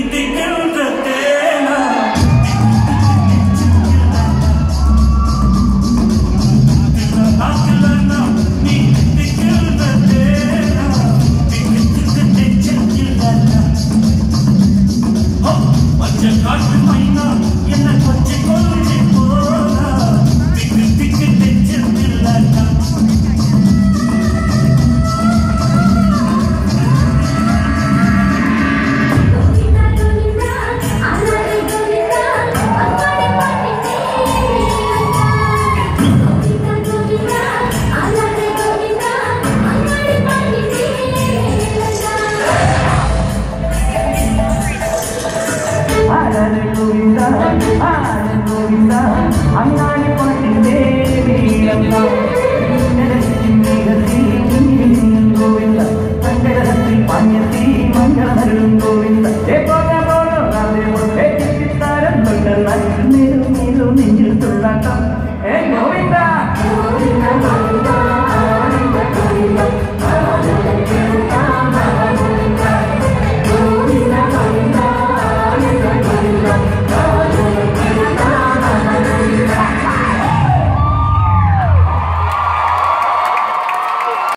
you. think